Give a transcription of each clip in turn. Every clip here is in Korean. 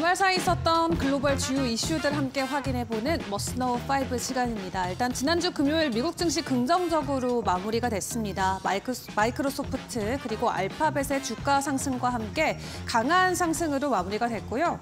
주말 사이 있었던 글로벌 주요 이슈들 함께 확인해보는 머스노우 5 시간입니다. 일단 지난주 금요일 미국 증시 긍정적으로 마무리가 됐습니다. 마이크, 마이크로소프트 그리고 알파벳의 주가 상승과 함께 강한 상승으로 마무리가 됐고요.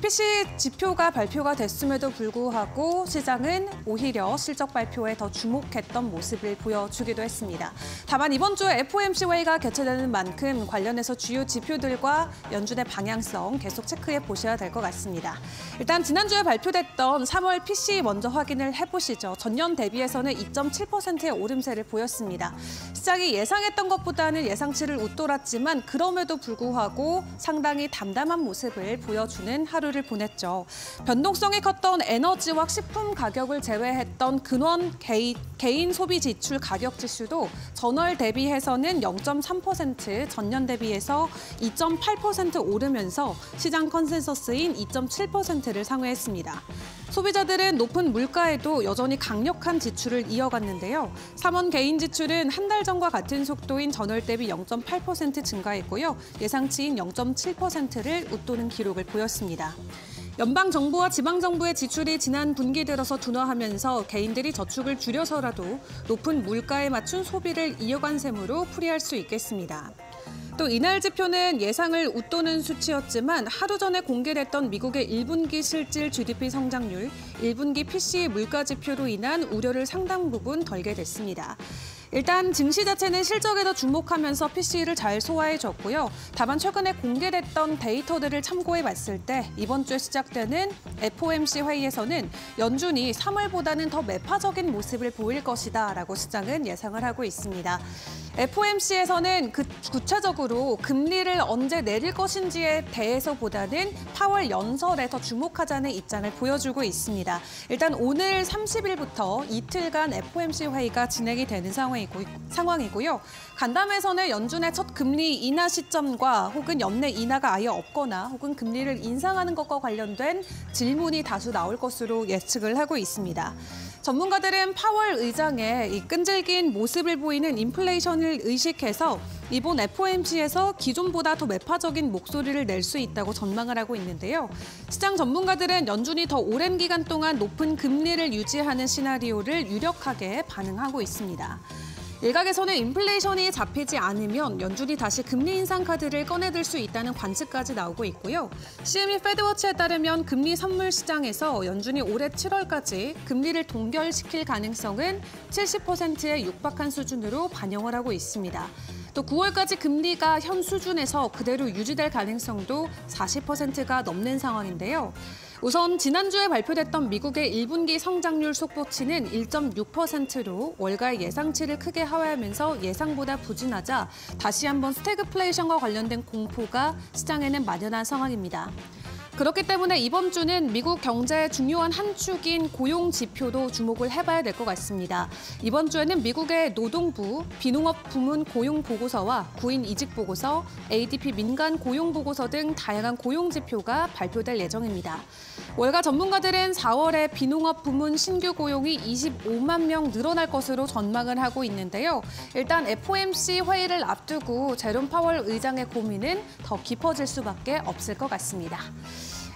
PC 지표가 발표가 됐음에도 불구하고 시장은 오히려 실적 발표에 더 주목했던 모습을 보여주기도 했습니다. 다만 이번 주에 FOMC 회의가 개최되는 만큼 관련해서 주요 지표들과 연준의 방향성 계속 체크해 보셔야 될 것 같습니다. 일단 지난주에 발표됐던 3월 PC 먼저 확인을 해보시죠. 전년 대비해서는 2.7%의 오름세를 보였습니다. 시장이 예상했던 것보다는 예상치를 웃돌았지만 그럼에도 불구하고 상당히 담담한 모습을 보여주는 하루를 보냈죠. 변동성이 컸던 에너지와 식품 가격을 제외했던 근원 개인, 개인 소비 지출 가격 지수도 전월 대비해서는 0.3% 전년 대비해서 2.8% 오르면서 시장 컨센서스 플러스인 2.7%를 상회했습니다. 소비자들은 높은 물가에도 여전히 강력한 지출을 이어갔는데요. 3월 개인 지출은 한 달 전과 같은 속도인 전월 대비 0.8% 증가했고요. 예상치인 0.7%를 웃도는 기록을 보였습니다. 연방 정부와 지방 정부의 지출이 지난 분기 들어서 둔화하면서 개인들이 저축을 줄여서라도 높은 물가에 맞춘 소비를 이어간 셈으로 풀이할 수 있겠습니다. 또 이날 지표는 예상을 웃도는 수치였지만 하루 전에 공개됐던 미국의 1분기 실질 GDP 성장률, 1분기 PC 물가 지표로 인한 우려를 상당 부분 덜게 됐습니다. 일단 증시 자체는 실적에 더 주목하면서 PC를 잘 소화해줬고요. 다만 최근에 공개됐던 데이터들을 참고해 봤을 때 이번 주에 시작되는 FOMC 회의에서는 연준이 3월보다는 더 매파적인 모습을 보일 것이다 라고 시장은 예상을 하고 있습니다. FOMC에서는 그 구체적으로 금리를 언제 내릴 것인지에 대해서보다는 8월 연설에 더 주목하자는 입장을 보여주고 있습니다. 일단 오늘 30일부터 이틀간 FOMC 회의가 진행이 되는 상황 상황이고, 요 간담회에서는 연준의 첫 금리 인하 시점과 혹은 연내 인하가 아예 없거나 혹은 금리를 인상하는 것과 관련된 질문이 다수 나올 것으로 예측을 하고 있습니다. 전문가들은 파월 의장의 이 끈질긴 모습을 보이는 인플레이션을 의식해서 이번 FOMC에서 기존보다 더 매파적인 목소리를 낼 수 있다고 전망을 하고 있는데요. 시장 전문가들은 연준이 더 오랜 기간 동안 높은 금리를 유지하는 시나리오를 유력하게 반응하고 있습니다. 일각에서는 인플레이션이 잡히지 않으면 연준이 다시 금리 인상 카드를 꺼내들 수 있다는 관측까지 나오고 있고요. CME 페드워치에 따르면 금리 선물 시장에서 연준이 올해 7월까지 금리를 동결시킬 가능성은 70%에 육박한 수준으로 반영을 하고 있습니다. 또 9월까지 금리가 현 수준에서 그대로 유지될 가능성도 40%가 넘는 상황인데요. 우선 지난주에 발표됐던 미국의 1분기 성장률 속보치는 1.6%로 월가의 예상치를 크게 하회하면서 예상보다 부진하자 다시 한번 스태그플레이션과 관련된 공포가 시장에는 만연한 상황입니다. 그렇기 때문에 이번 주는 미국 경제의 중요한 한 축인 고용 지표도 주목을 해봐야 될 것 같습니다. 이번 주에는 미국의 노동부, 비농업 부문 고용 보고서와 구인 이직 보고서, ADP 민간 고용 보고서 등 다양한 고용 지표가 발표될 예정입니다. 월가 전문가들은 4월에 비농업 부문 신규 고용이 25만 명 늘어날 것으로 전망을 하고 있는데요. 일단 FOMC 회의를 앞두고 제롬 파월 의장의 고민은 더 깊어질 수밖에 없을 것 같습니다.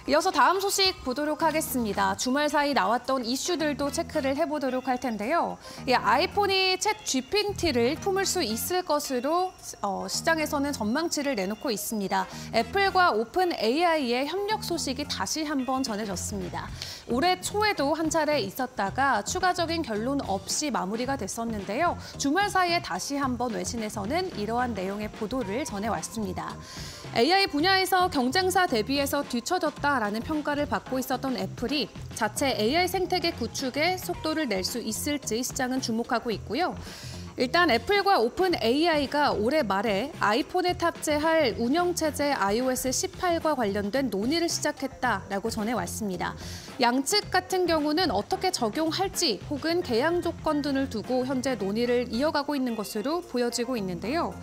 이어서 다음 소식 보도록 하겠습니다. 주말 사이 나왔던 이슈들도 체크를 해보도록 할 텐데요. 이 아이폰이 챗 GPT를 품을 수 있을 것으로 어, 시장에서는 전망치를 내놓고 있습니다. 애플과 오픈 AI의 협력 소식이 다시 한번 전해졌습니다. 올해 초에도 한 차례 있었다가 추가적인 결론 없이 마무리가 됐었는데요. 주말 사이에 다시 한번 외신에서는 이러한 내용의 보도를 전해왔습니다. AI 분야에서 경쟁사 대비해서 뒤처졌다 라는 평가를 받고 있었던 애플이 자체 AI 생태계 구축에 속도를 낼 수 있을지 시장은 주목하고 있고요. 일단 애플과 오픈 AI가 올해 말에 아이폰에 탑재할 운영체제 iOS 18과 관련된 논의를 시작했다라고 전해왔습니다. 양측 같은 경우는 어떻게 적용할지 혹은 계약 조건 등을 두고 현재 논의를 이어가고 있는 것으로 보여지고 있는데요.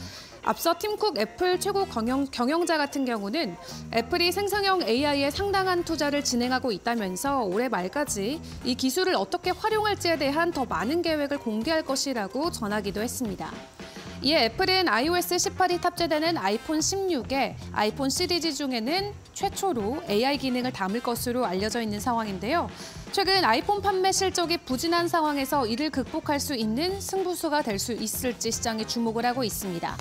앞서 팀쿡 애플 최고 경영, 경영자 같은 경우는 애플이 생성형 AI에 상당한 투자를 진행하고 있다면서 올해 말까지 이 기술을 어떻게 활용할지에 대한 더 많은 계획을 공개할 것이라고 전하기도 했습니다. 이에 애플은 iOS 18이 탑재되는 아이폰 16에 아이폰 시리즈 중에는 최초로 AI 기능을 담을 것으로 알려져 있는 상황인데요. 최근 아이폰 판매 실적이 부진한 상황에서 이를 극복할 수 있는 승부수가 될 수 있을지 시장이 주목을 하고 있습니다.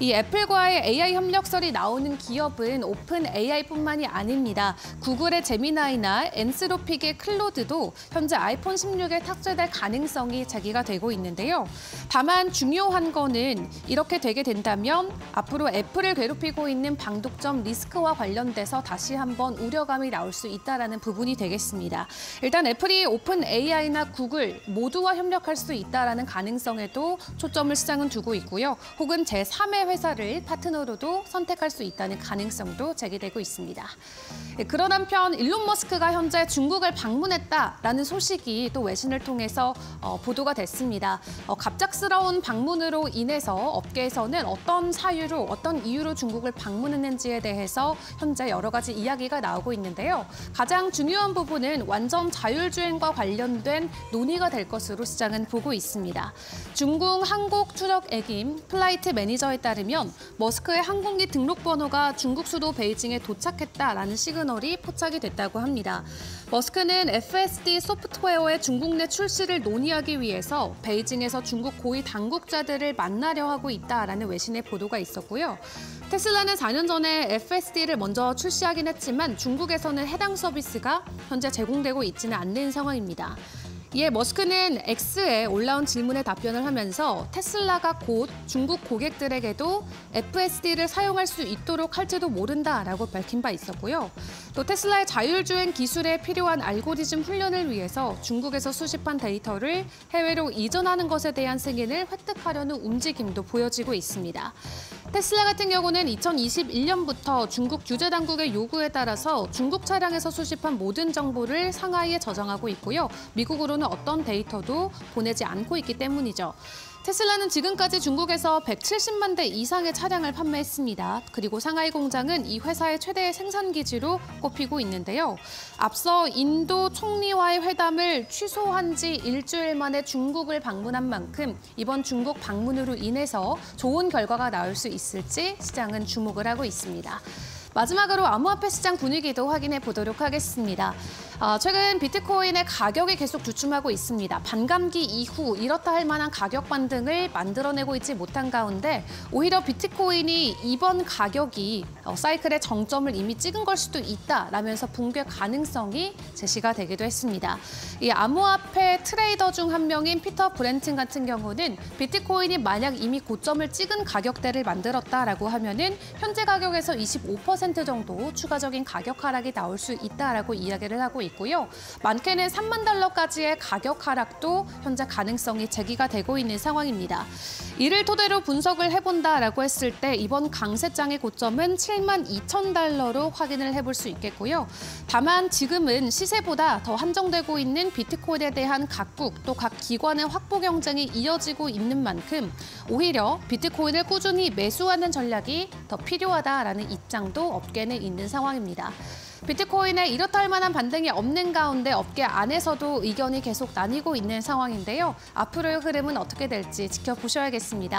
이 애플과의 AI 협력설이 나오는 기업은 오픈 AI뿐만이 아닙니다. 구글의 제미나이나 앤스로픽의 클로드도 현재 아이폰 16에 탑재될 가능성이 제기가 되고 있는데요. 다만 중요한 거는 이렇게 되게 된다면 앞으로 애플을 괴롭히고 있는 반독점 리스크와 관련돼서 다시 한번 우려감이 나올 수 있다는 부분이 되겠습니다. 일단 애플이 오픈 AI나 구글 모두와 협력할 수 있다는 가능성에도 초점을 시장은 두고 있고요. 혹은 제3의 회사를 파트너로도 선택할 수 있다는 가능성도 제기되고 있습니다. 예, 그런 한편 일론 머스크가 현재 중국을 방문했다라는 소식이 또 외신을 통해서 어, 보도가 됐습니다. 어, 갑작스러운 방문으로 인해서 업계에서는 어떤 사유로 어떤 이유로 중국을 방문했는지에 대해서 현재 여러 가지 이야기가 나오고 있는데요. 가장 중요한 부분은 완전 자율주행과 관련된 논의가 될 것으로 시장은 보고 있습니다. 중국 항공 추적 앱인 플라이트 매니저에 따르면 머스크의 항공기 등록 번호가 중국 수도 베이징에 도착했다라는 시그널이 포착이 됐다고 합니다. 머스크는 FSD 소프트웨어의 중국 내 출시를 논의하기 위해서 베이징에서 중국 고위 당국자들을 만나려 하고 있다라는 외신의 보도가 있었고요. 테슬라는 4년 전에 FSD를 먼저 출시하긴 했지만 중국에서는 해당 서비스가 현재 제공되고 있지는 않는 상황입니다. 이에 머스크는 X에 올라온 질문에 답변을 하면서 테슬라가 곧 중국 고객들에게도 FSD를 사용할 수 있도록 할지도 모른다라고 밝힌 바 있었고요. 또 테슬라의 자율주행 기술에 필요한 알고리즘 훈련을 위해서 중국에서 수집한 데이터를 해외로 이전하는 것에 대한 승인을 획득하려는 움직임도 보여지고 있습니다. 테슬라 같은 경우는 2021년부터 중국 규제 당국의 요구에 따라서 중국 차량에서 수집한 모든 정보를 상하이에 저장하고 있고요. 미국으로는 어떤 데이터도 보내지 않고 있기 때문이죠. 테슬라는 지금까지 중국에서 170만 대 이상의 차량을 판매했습니다. 그리고 상하이 공장은 이 회사의 최대 생산 기지로 꼽히고 있는데요. 앞서 인도 총리와의 회담을 취소한 지 일주일 만에 중국을 방문한 만큼 이번 중국 방문으로 인해서 좋은 결과가 나올 수 있을지 시장은 주목을 하고 있습니다. 마지막으로 암호화폐 시장 분위기도 확인해 보도록 하겠습니다. 어, 최근 비트코인의 가격이 계속 주춤하고 있습니다. 반감기 이후 이렇다 할 만한 가격 반등을 만들어내고 있지 못한 가운데 오히려 비트코인이 이번 가격이 어, 사이클의 정점을 이미 찍은 걸 수도 있다라면서 붕괴 가능성이 제시가 되기도 했습니다. 이 암호화폐 트레이더 중 한 명인 피터 브렌튼 같은 경우는 비트코인이 만약 이미 고점을 찍은 가격대를 만들었다라고 하면은 현재 가격에서 25% 정도 추가적인 가격 하락이 나올 수 있다라고 이야기를 하고 있고요. 많게는 3만 달러까지의 가격 하락도 현재 가능성이 제기가 되고 있는 상황입니다. 이를 토대로 분석을 해본다라고 했을 때 이번 강세장의 고점은 7만 2천 달러로 확인을 해볼 수 있겠고요. 다만 지금은 시세보다 더 한정되고 있는 비트코인에 대한 각국 또 각 기관의 확보 경쟁이 이어지고 있는 만큼 오히려 비트코인을 꾸준히 매수하는 전략이 더 필요하다라는 입장도 업계는 있는 상황입니다. 비트코인에 이렇다 할 만한 반등이 없는 가운데 업계 안에서도 의견이 계속 나뉘고 있는 상황인데요. 앞으로의 흐름은 어떻게 될지 지켜보셔야겠습니다.